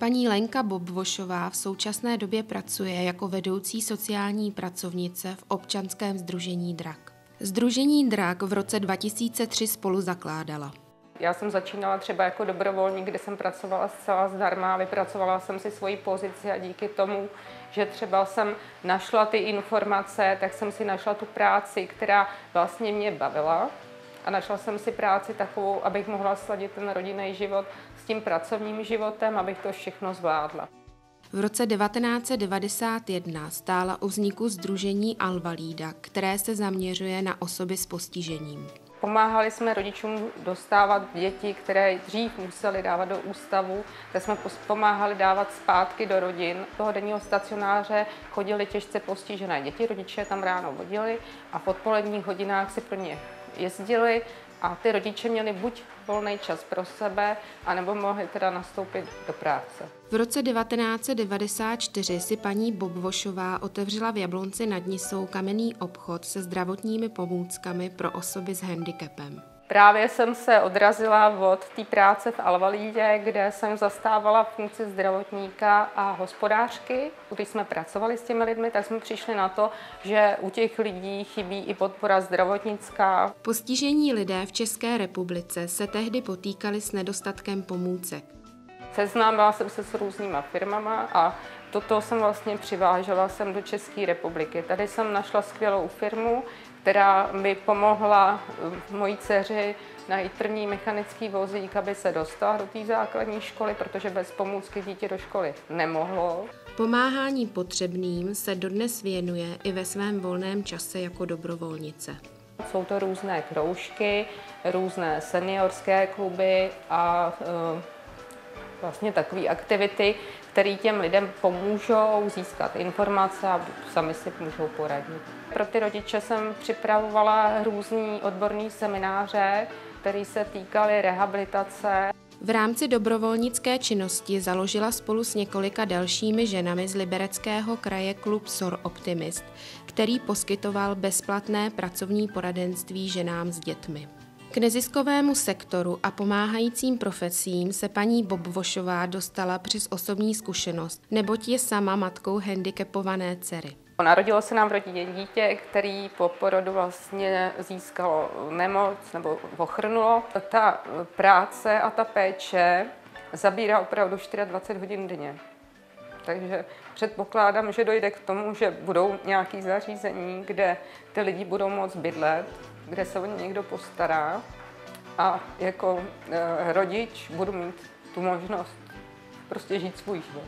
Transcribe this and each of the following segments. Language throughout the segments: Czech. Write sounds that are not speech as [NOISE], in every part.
Paní Lenka Bobvošová v současné době pracuje jako vedoucí sociální pracovnice v občanském združení DRAK. Združení DRAK v roce 2003 spolu zakládala. Já jsem začínala třeba jako dobrovolník, kde jsem pracovala zcela zdarma, vypracovala jsem si svoji pozici a díky tomu, že třeba jsem našla ty informace, tak jsem si našla tu práci, která vlastně mě bavila a našla jsem si práci takovou, abych mohla sladit ten rodinný život tím pracovním životem, abych to všechno zvládla. V roce 1991 stála u vzniku Združení Alvalída, které se zaměřuje na osoby s postižením. Pomáhali jsme rodičům dostávat děti, které dřív museli dávat do ústavu, tak jsme pomáhali dávat zpátky do rodin. Toho denního stacionáře chodili těžce postižené děti, rodiče tam ráno vodili a v odpoledních hodinách si pro ně jezdili a ty rodiče měli buď volný čas pro sebe, anebo mohli teda nastoupit do práce. V roce 1994 si paní Bobvošová otevřela v Jablonci nad Nisou kamenný obchod se zdravotními pomůckami pro osoby s handicapem. Právě jsem se odrazila od té práce v Alvalídě, kde jsem zastávala funkci zdravotníka a hospodářky. Když jsme pracovali s těmi lidmi, tak jsme přišli na to, že u těch lidí chybí i podpora zdravotnická. Postižení lidé v České republice se tehdy potýkali s nedostatkem pomůcek. Seznámila jsem se s různýma firmama a toto jsem vlastně přivážela sem do České republiky. Tady jsem našla skvělou firmu, která mi pomohla eh, mojí dceři najít první mechanický vozík, aby se dostala do té základní školy, protože bez pomůcky dítě do školy nemohlo. Pomáhání potřebným se dodnes věnuje i ve svém volném čase jako dobrovolnice. Jsou to různé kroužky, různé seniorské kluby a e, vlastně takové aktivity, které těm lidem pomůžou získat informace a sami si můžou poradit. Pro ty rodiče jsem připravovala různý odborný semináře, které se týkaly rehabilitace. V rámci dobrovolnické činnosti založila spolu s několika dalšími ženami z libereckého kraje klub SOR Optimist, který poskytoval bezplatné pracovní poradenství ženám s dětmi. K neziskovému sektoru a pomáhajícím profesím se paní Bobvošová dostala přes osobní zkušenost, neboť je sama matkou handicapované dcery. Narodilo se nám v rodině dítě, který po porodu vlastně získalo nemoc nebo ochrnulo. Ta práce a ta péče zabírá opravdu 24 hodin denně. Takže předpokládám, že dojde k tomu, že budou nějaké zařízení, kde ty lidi budou moct bydlet, kde se o ně někdo postará a jako e, rodič budu mít tu možnost prostě žít svůj život.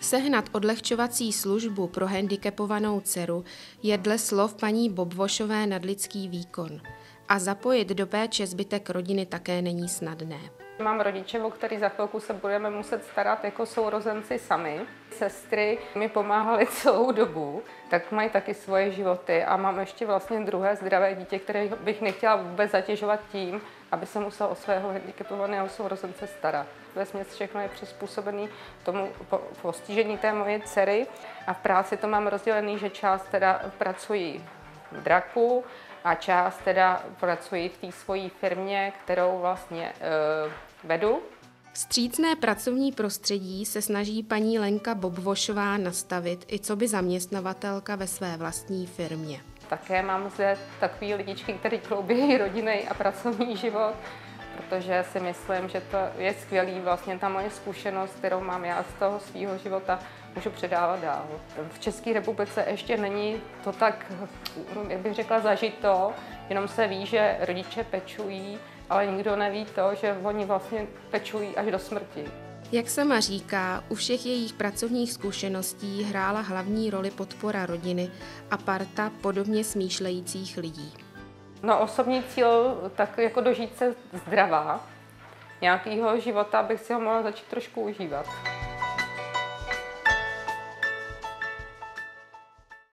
Sehnat odlehčovací službu pro handicapovanou dceru je dle slov paní Bobvošové nadlidský výkon a zapojit do péče zbytek rodiny také není snadné. Mám rodiče, o který za chvilku se budeme muset starat jako sourozenci sami. Sestry mi pomáhaly [LAUGHS] celou dobu, tak mají taky svoje životy a mám ještě vlastně druhé zdravé dítě, které bych nechtěla vůbec zatěžovat tím, aby se musel o svého handicapovaného sourozence starat. Vesměs všechno je přizpůsobený tomu postižení té moje dcery a v práci to mám rozdělený, že část teda pracují v draku a část teda pracují v té svojí firmě, kterou vlastně e, vedu. Střícné pracovní prostředí se snaží paní Lenka Bobvošová nastavit i co by zaměstnavatelka ve své vlastní firmě. Také mám zde takové lidičky, které kloubí rodinný a pracovní život, protože si myslím, že to je skvělý vlastně ta moje zkušenost, kterou mám já z toho svého života, můžu předávat dál. V České republice ještě není to tak, jak bych řekla, zažito, jenom se ví, že rodiče pečují, ale nikdo neví to, že oni vlastně pečují až do smrti. Jak sama říká, u všech jejich pracovních zkušeností hrála hlavní roli podpora rodiny a parta podobně smýšlejících lidí. No osobní cíl tak jako dožít se zdravá, nějakého života, abych si ho mohla začít trošku užívat.